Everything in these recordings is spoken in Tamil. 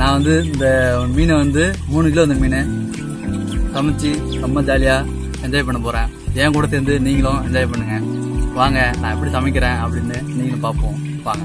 நான் வந்து இந்த மீனை வந்து மூணு கிலோ இந்த மீன் சமைச்சு ரொம்ப ஜாலியாக என்ஜாய் பண்ண போகிறேன் என் கூட சேர்ந்து நீங்களும் என்ஜாய் பண்ணுங்க. வாங்க நான் எப்படி சமைக்கிறேன் அப்படின்னு நீங்களும் பார்ப்போம். வாங்க.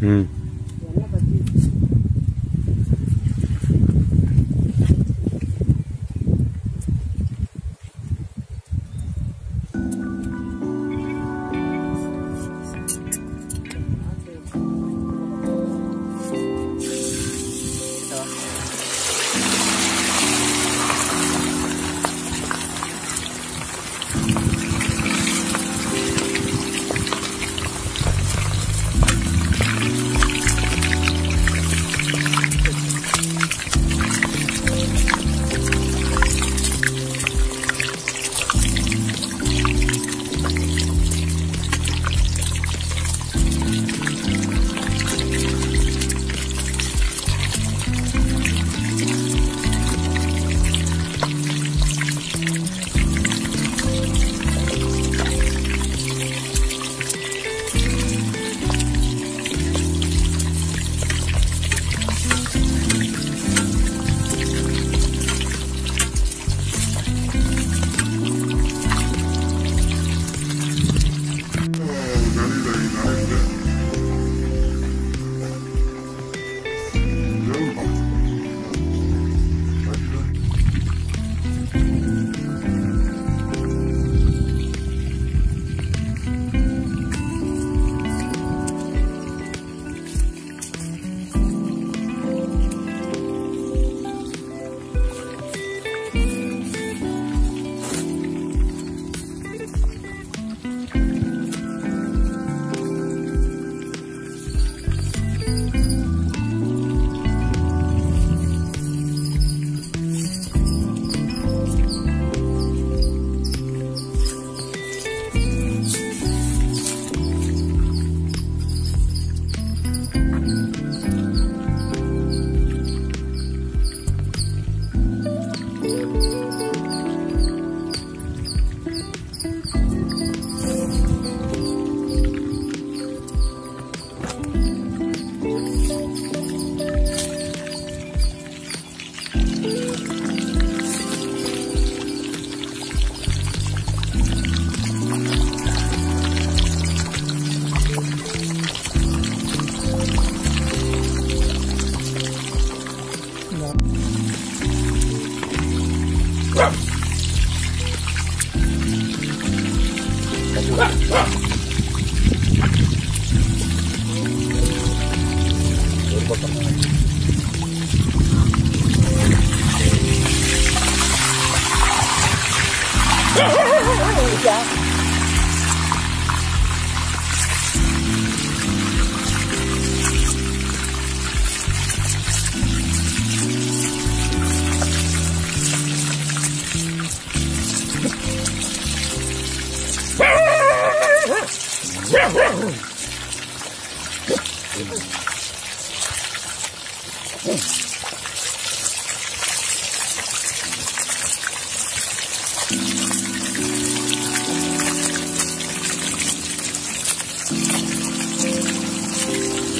嗯。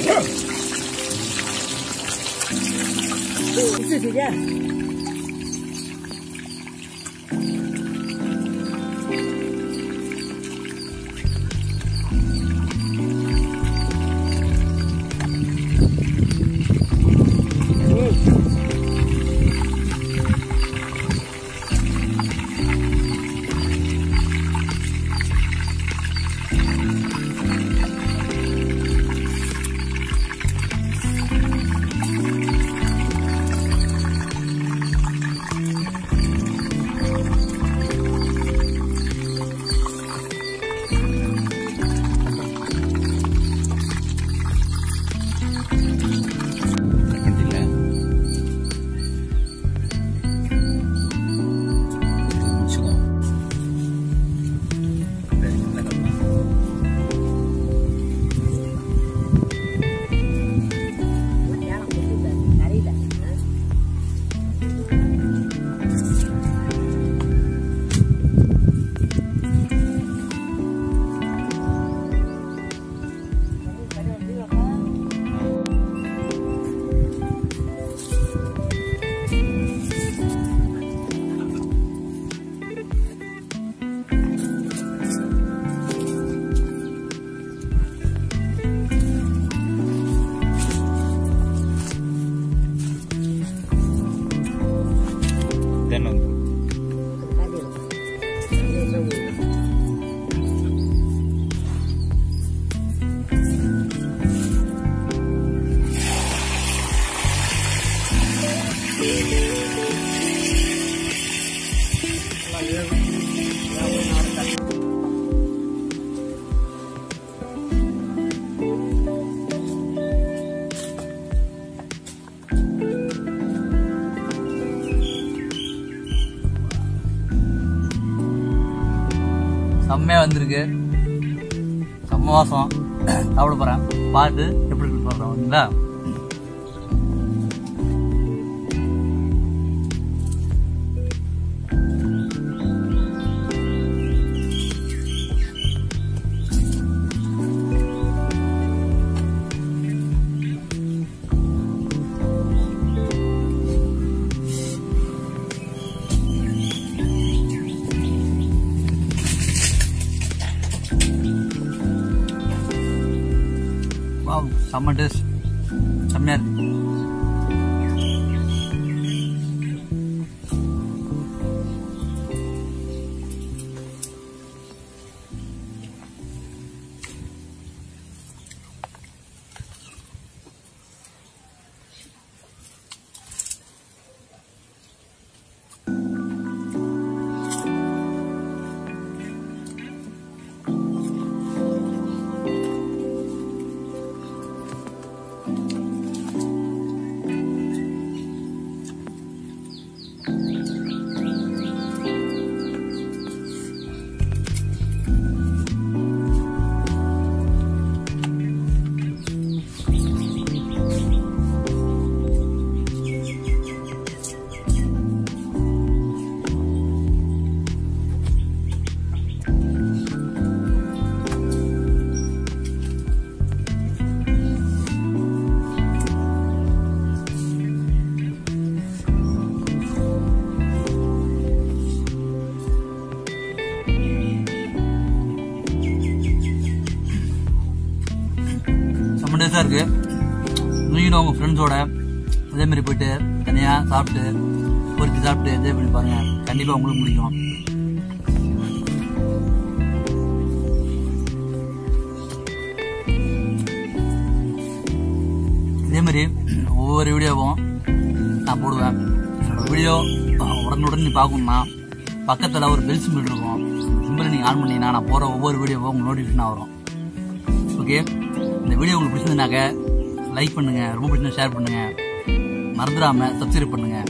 哼你自己练。செம்மையா வந்திருக்கு. செம்ம வாசம். சாப்பிட போறேன். பார்த்து எப்படி சொல்கிறேன் ஓகேங்களா? some are just செம்ம இருக்கு. நீங்களும் உங்கள் ஃப்ரெண்ட்ஸோட அதே மாதிரி போயிட்டு தனியாக சாப்பிட்டு பொறிச்சு சாப்பிட்டு என்ஜாய் பண்ணி பாருங்க. கண்டிப்பாக உங்களுக்கு பிடிக்கும். இதே மாதிரி ஒவ்வொரு வீடியோவும் நான் போடுவேன். என்னோட வீடியோ உடனுடன் நீ பார்க்கணும்னா பக்கத்தில் ஒரு பெல் சிம்பிள் இருக்கும். சிம்பிளை நீங்கள் ஆன் பண்ணீங்கன்னா நான் போகிற ஒவ்வொரு வீடியோவும் உங்களுக்கு நோட்டிஃபிகேஷன் வரும். ஓகே? இந்த வீடியோ உங்களுக்கு பிடிச்சிருந்தாக்க லைக் பண்ணுங்கள் ரொம்ப பிடிச்சா ஷேர் பண்ணுங்கள் மறந்துடாமல் சப்ஸ்கிரைப் பண்ணுங்கள்